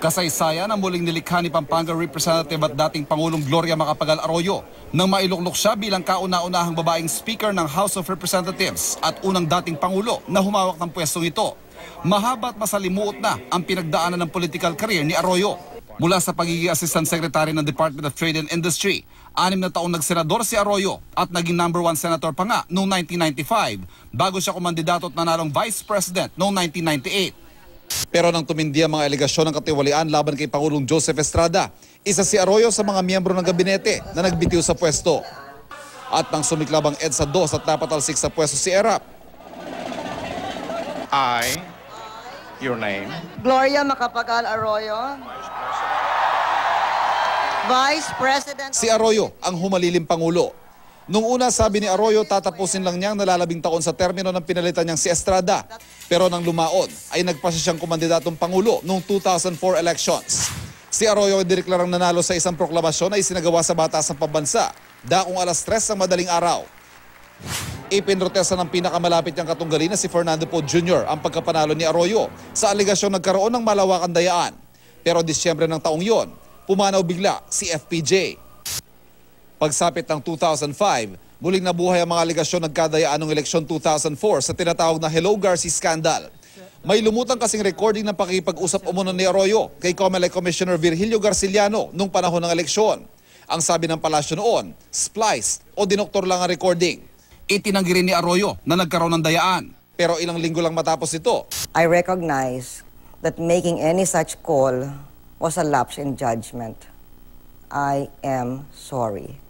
Kasaysayan ang muling nilikha ni Pampanga Representative at dating Pangulong Gloria Macapagal Arroyo nang mailuklok siya bilang kauna-unahang babaeng Speaker ng House of Representatives at unang dating Pangulo na humawak ng pwestong ito. Mahaba at masalimuot na ang pinagdaanan ng political career ni Arroyo. Mula sa pagiging Assistant Secretary ng Department of Trade and Industry, anim na taong nagsenador si Arroyo at naging number one senator pa nga noong 1995 bago siya kumandidato at nanalong Vice President noong 1998. Pero nang tumindi ang mga alegasyon ng katiwalian laban kay Pangulong Joseph Estrada, isa si Arroyo sa mga miyembro ng gabinete na nagbitiw sa pwesto. At nang sumiklab ang EDSA 2 at napatalsik sa pwesto si Erap, I, your name, Gloria Macapagal Arroyo. Vice President. si Arroyo ang humalilim Pangulo. Nung una sabi ni Arroyo tatapusin lang niyang nalalabing taon sa termino ng pinalitan niyang si Estrada. Pero nang lumaon ay nagpasya siyang kumandidatong Pangulo noong 2004 elections. Si Arroyo ay direklarang nanalo sa isang proklamasyon na isinagawa sa batas ng pambansa daong alas 3 ng madaling araw. Ipinrotesta ng pinakamalapit niyang katunggali na si Fernando Poe Jr. ang pagkapanalo ni Arroyo sa aligasyon nagkaroon ng malawakan dayaan. Pero Disyembre ng taong yon, pumanaw bigla si FPJ. Pagsapit ng 2005, muling nabuhay ang mga aligasyon nagkadayaan ng eleksyon 2004 sa tinatawag na Hello Garci scandal. May lumutang kasing recording ng pakikipag-usap umuno ni Arroyo kay COMELEC Commissioner Virgilio Garciliano nung panahon ng eleksyon. Ang sabi ng palasyo noon, spliced o dinoktor lang ang recording. Itinanggi rin ni Arroyo na nagkaroon ng dayaan. Pero ilang linggo lang matapos ito, I recognize that making any such call was a lapse in judgment. I am sorry.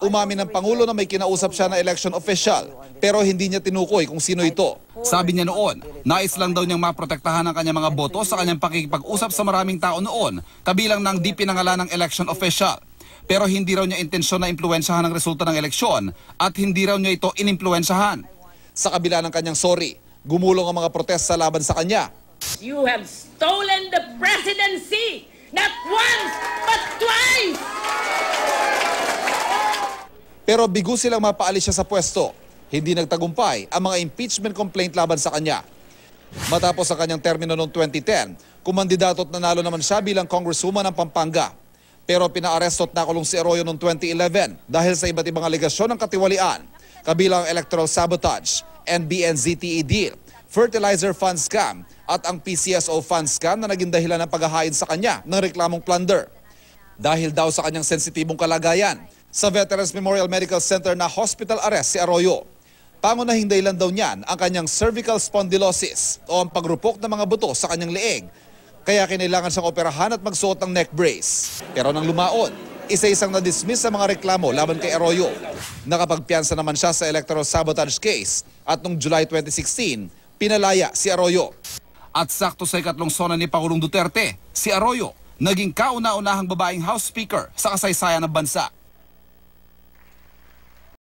Umamin ng Pangulo na may kinausap siya na election official pero hindi niya tinukoy kung sino ito. Sabi niya noon, nais lang daw niyang maprotektahan ang kanyang mga boto sa kanyang pakikipag-usap sa maraming tao noon, kabilang ng di pinangalan ng election official. Pero hindi raw niya intensyon na impluensyahan ang resulta ng eleksyon at hindi raw niya ito inimpluensyahan. Sa kabila ng kanyang sorry, gumulong ang mga protesta laban sa kanya. You have stolen the presidency, not once, but Pero bigo silang mapaalis siya sa pwesto. Hindi nagtagumpay ang mga impeachment complaint laban sa kanya. Matapos ang kanyang termino noong 2010, kumandidato at nanalo naman siya bilang congresswoman ng Pampanga. Pero pinaaresto at nakulong si Arroyo noong 2011 dahil sa iba't ibang aligasyon ng katiwalian, kabilang electoral sabotage, NBNZTE deal, fertilizer fund scam at ang PCSO fund scam na naging dahilan ng paghahain sa kanya ng reklamong plunder. Dahil daw sa kanyang sensitibong kalagayan, sa Veterans Memorial Medical Center na hospital arrest si Arroyo. Pangunahing dahilan daw niyan ang kanyang cervical spondylosis o ang pagrupok ng mga buto sa kanyang leeg. Kaya kinailangan siyang operahan at magsuot ng neck brace. Pero nang lumaon, isa-isang na-dismiss sa mga reklamo laban kay Arroyo. Nakapagpiansa naman siya sa electoral sabotage case at noong July 2016, pinalaya si Arroyo. At sakto sa ikatlong sona ni Pangulong Duterte, si Arroyo naging kauna-unahang babaeng House Speaker sa kasaysayan ng bansa.